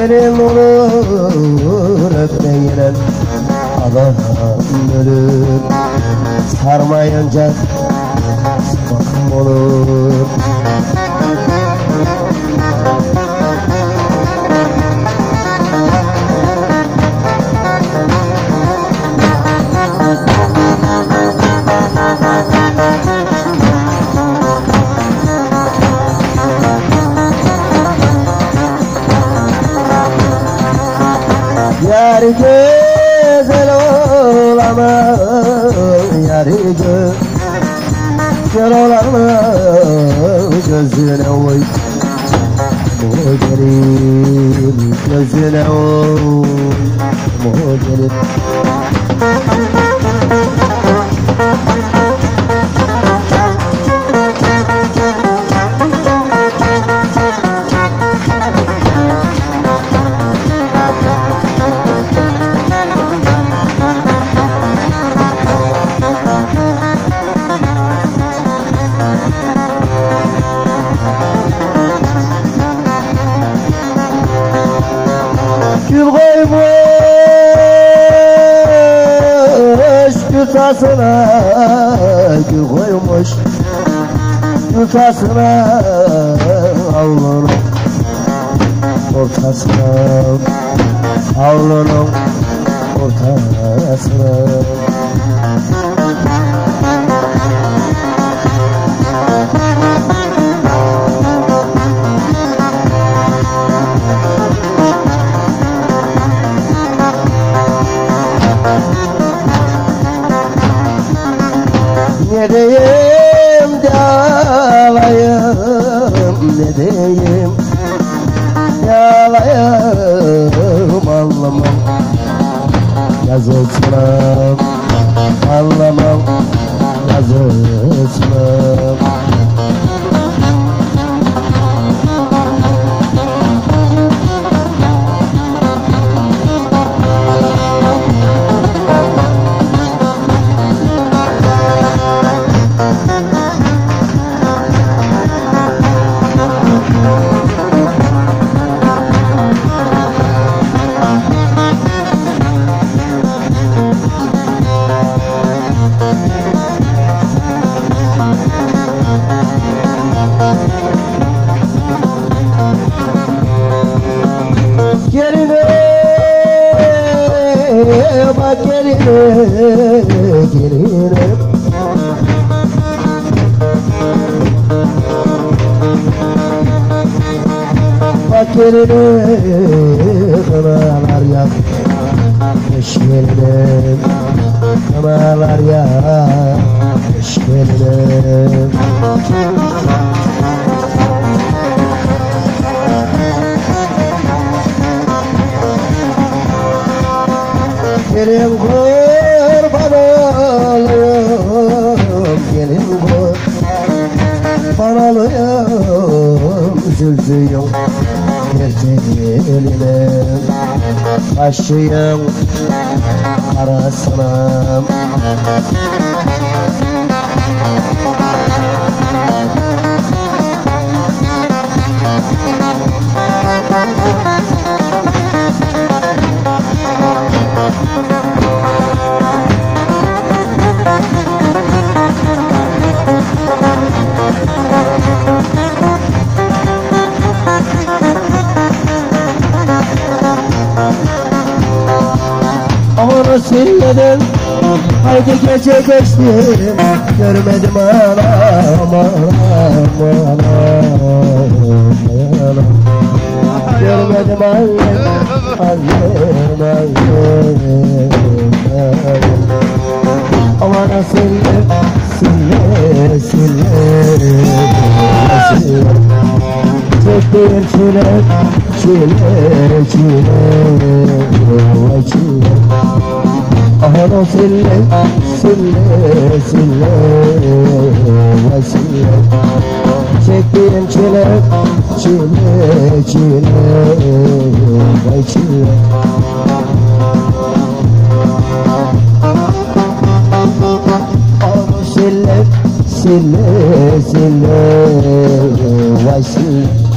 Gelin olur öpmeyle adam ölür. Sarmayınca bakım olur Yar güzel olamam Yar güzel. Olamam Gözüne oy. Mucelim Gözüne oy Mucelim kütasına Gül koymuş. Kütasına Avlunun ortasına Avlunun ortasına Ne diyeyim de alayım bak geline geline geline kınalar yak Kış geline kınalar yak Kış geline Gelin kurban olayım Gelin kurban olayım Zülzüyüm Gerçeğine Kaşıyım Arasına Aman silledim Haydi gece geçtim Görmedim anam anam anam Görmedim annem annem annem Aman sille sille sille sille Çektiğim çile çile çile çile Ahana sille sille sille vay sille. Çektiğim çile çile çile vay çile. Ahana sille sille sille Vay sille